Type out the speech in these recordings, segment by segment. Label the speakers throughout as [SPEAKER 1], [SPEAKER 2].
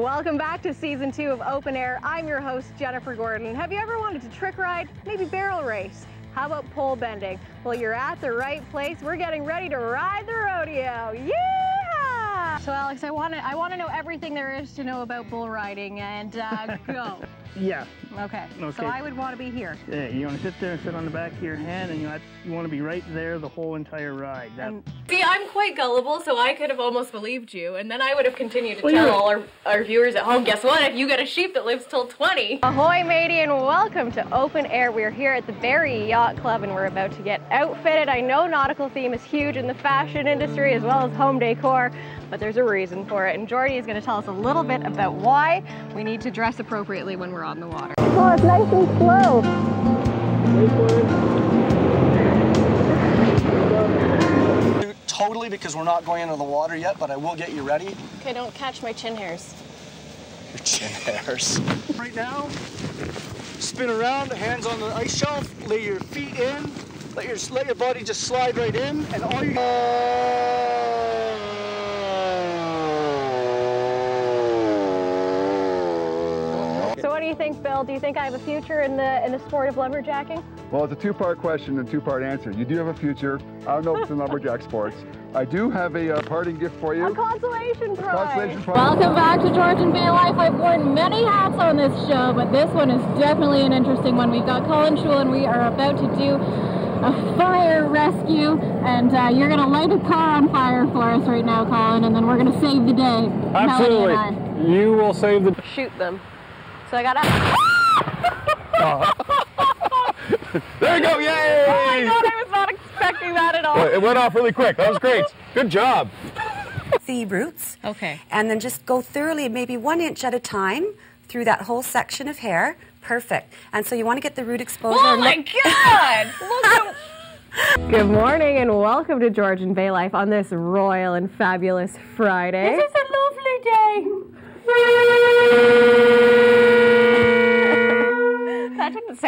[SPEAKER 1] Welcome back to season two of Open Air. I'm your host, Jennifer Gordon. Have you ever wanted to trick ride, maybe barrel race? How about pole bending? Well, you're at the right place. We're getting ready to ride the rodeo. Yeah! So, Alex, I want to I want to know everything there is to know about bull riding, and uh, go.
[SPEAKER 2] Yeah.
[SPEAKER 1] Okay.
[SPEAKER 2] Okay.
[SPEAKER 1] So I would want to be here.
[SPEAKER 2] Yeah, you want to sit there and sit on the back of your hand, and you want, you want to be right there the whole entire ride. That,
[SPEAKER 1] And
[SPEAKER 3] See, I'm quite gullible, so I could have almost believed you, and then I would have continued to
[SPEAKER 2] Well,
[SPEAKER 3] tell
[SPEAKER 2] you're-
[SPEAKER 3] all our, our viewers at home, guess what? If you get a sheep that lives till 20.
[SPEAKER 1] Ahoy, matey, and welcome to Open Air. We're here at the Barrie Yacht Club and we're about to get outfitted. I know nautical theme is huge in the fashion industry as well as home decor, but there's a reason for it. And Jordy is going to tell us a little bit about why we need to dress appropriately when we're on the water. Oh, it's nice and slow.
[SPEAKER 4] Totally, because we're not going into the water yet, but I will get you ready.
[SPEAKER 1] Okay, don't catch my chin hairs.
[SPEAKER 4] Your chin hairs. Right now, spin around, the hands on the ice shelf, lay your feet in, let your let your body just slide right in, and all you.
[SPEAKER 1] So what do you think, Bill? Do you think I have a future in the in the sport of lumberjacking?
[SPEAKER 5] Well, it's a two-part question and two-part answer. You do have a future. I don't know if it's in lumberjack sports. I do have a uh, parting gift for you.
[SPEAKER 1] A consolation prize.
[SPEAKER 5] Consolation prize.
[SPEAKER 6] Welcome back to Georgian Bay Life. I've worn many hats on this show, but this one is definitely an interesting one. We've got Colin Shule and we are about to do a fire rescue, and uh, you're going to light a car on fire for us right now, Colin, and then we're going to save the day. Melanie and I.
[SPEAKER 7] You will save the.
[SPEAKER 1] Shoot them. So I gotta. Oh.
[SPEAKER 7] There you go! Yay!
[SPEAKER 1] Oh my god, I was not expecting that at all.
[SPEAKER 7] It went off really quick. That was great. Good job.
[SPEAKER 8] the roots.
[SPEAKER 1] Okay.
[SPEAKER 8] And then just go thoroughly, maybe one inch at a time through that whole section of hair. Perfect. And so you want to get the root exposure.
[SPEAKER 3] Oh
[SPEAKER 8] and
[SPEAKER 3] my
[SPEAKER 8] look-
[SPEAKER 3] god! Look at
[SPEAKER 1] Good morning and welcome to Georgian Bay Life on this royal and fabulous Friday.
[SPEAKER 6] This is a lovely day.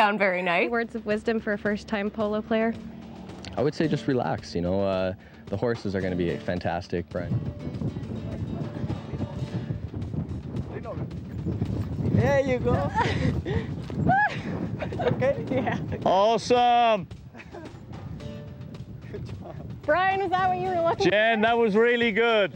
[SPEAKER 1] Sound very nice. Words of wisdom for a first time polo player.
[SPEAKER 9] I would say just relax. You know, uh, the horses are going to be fantastic, Brian.
[SPEAKER 4] There you go. okay.
[SPEAKER 1] Yeah.
[SPEAKER 7] Awesome.
[SPEAKER 1] Brian, is that what you were looking
[SPEAKER 7] Jen, that was really good.